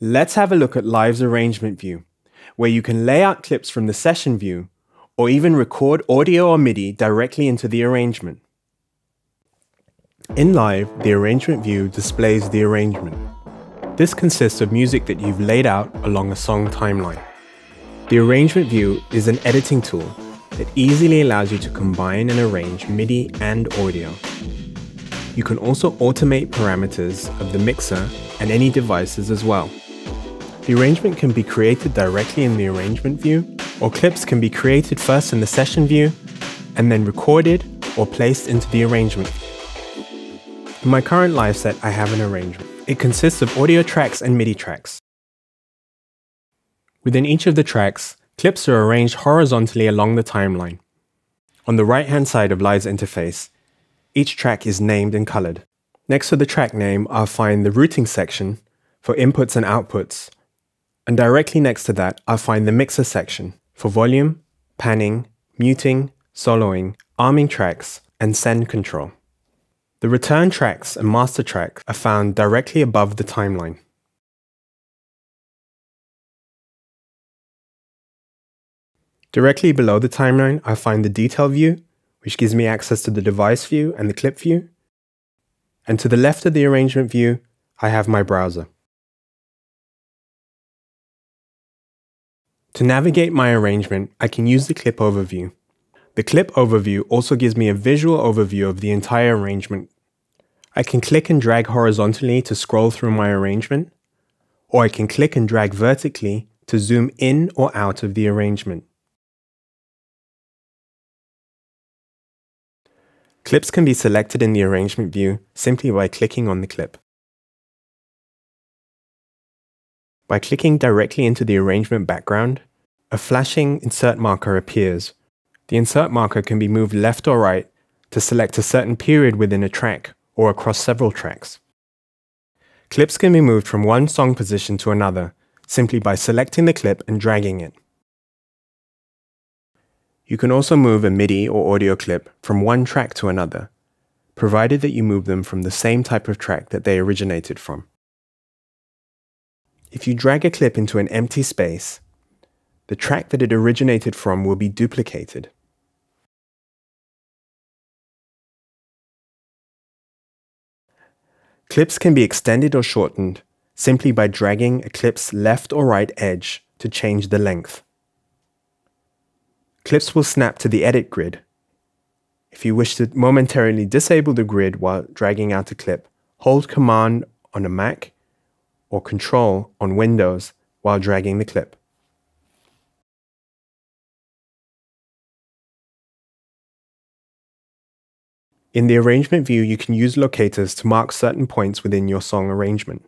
Let's have a look at Live's arrangement view, where you can lay out clips from the session view or even record audio or MIDI directly into the arrangement. In Live, the arrangement view displays the arrangement. This consists of music that you've laid out along a song timeline. The arrangement view is an editing tool that easily allows you to combine and arrange MIDI and audio. You can also automate parameters of the mixer and any devices as well. The arrangement can be created directly in the arrangement view, or clips can be created first in the session view and then recorded or placed into the arrangement. In my current live set, I have an arrangement. It consists of audio tracks and MIDI tracks. Within each of the tracks, clips are arranged horizontally along the timeline. On the right-hand side of Live's interface, each track is named and colored. Next to the track name, I'll find the routing section for inputs and outputs, and directly next to that, I'll find the mixer section for volume, panning, muting, soloing, arming tracks, and send control. The return tracks and master tracks are found directly above the timeline. Directly below the timeline, I find the detail view, which gives me access to the device view and the clip view. And to the left of the arrangement view, I have my browser. To navigate my arrangement, I can use the clip overview. The clip overview also gives me a visual overview of the entire arrangement. I can click and drag horizontally to scroll through my arrangement, or I can click and drag vertically to zoom in or out of the arrangement. Clips can be selected in the arrangement view simply by clicking on the clip. By clicking directly into the arrangement background, a flashing insert marker appears. The insert marker can be moved left or right to select a certain period within a track or across several tracks. Clips can be moved from one song position to another simply by selecting the clip and dragging it. You can also move a MIDI or audio clip from one track to another, provided that you move them from the same type of track that they originated from. If you drag a clip into an empty space, the track that it originated from will be duplicated. Clips can be extended or shortened simply by dragging a clip's left or right edge to change the length. Clips will snap to the edit grid. If you wish to momentarily disable the grid while dragging out a clip, hold Command on a Mac or Control on Windows while dragging the clip. In the arrangement view, you can use locators to mark certain points within your song arrangement.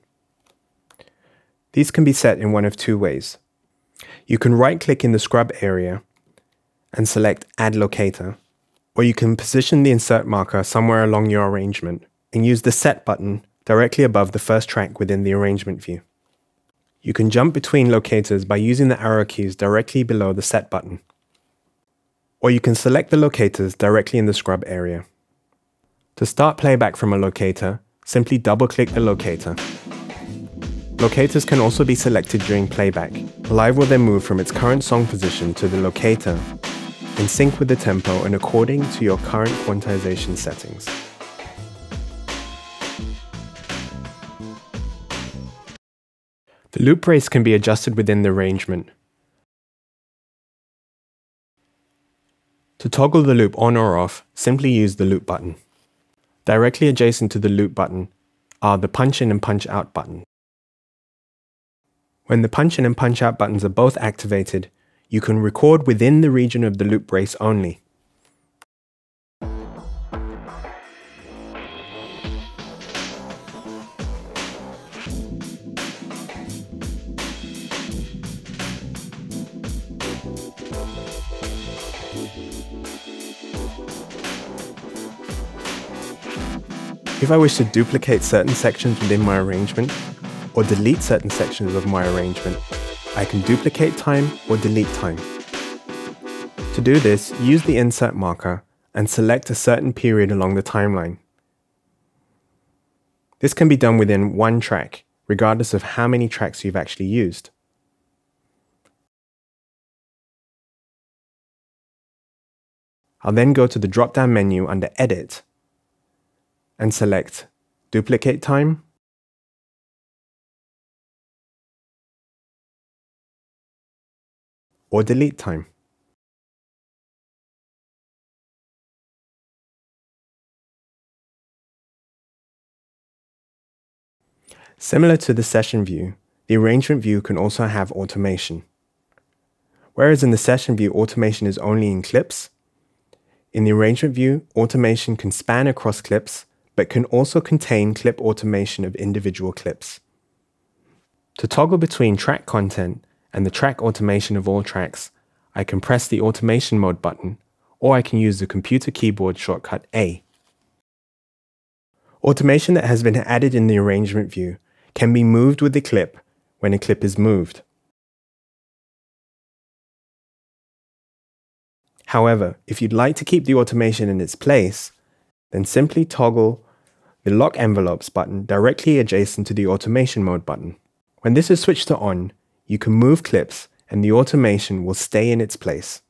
These can be set in one of two ways. You can right-click in the scrub area and select Add Locator, or you can position the insert marker somewhere along your arrangement and use the Set button directly above the first track within the arrangement view. You can jump between locators by using the arrow keys directly below the Set button. Or you can select the locators directly in the scrub area. To start playback from a locator, simply double-click the locator. Locators can also be selected during playback. Live will then move from its current song position to the locator in sync with the tempo and according to your current quantization settings. The loop brace can be adjusted within the arrangement. To toggle the loop on or off, simply use the loop button. Directly adjacent to the loop button are the punch in and punch out button. When the punch in and punch out buttons are both activated, you can record within the region of the loop brace only. If I wish to duplicate certain sections within my arrangement, or delete certain sections of my arrangement, I can duplicate time or delete time. To do this, use the insert marker and select a certain period along the timeline. This can be done within one track, regardless of how many tracks you've actually used. I'll then go to the drop-down menu under Edit and select Duplicate Time or Delete Time. Similar to the session view, the arrangement view can also have automation. Whereas in the session view, automation is only in clips, in the arrangement view, automation can span across clips, but can also contain clip automation of individual clips. To toggle between track content and the track automation of all tracks, I can press the automation mode button, or I can use the computer keyboard shortcut A. Automation that has been added in the arrangement view can be moved with the clip when a clip is moved. However, if you'd like to keep the automation in its place, then simply toggle the Lock Envelopes button directly adjacent to the Automation Mode button. When this is switched to on, you can move clips and the automation will stay in its place.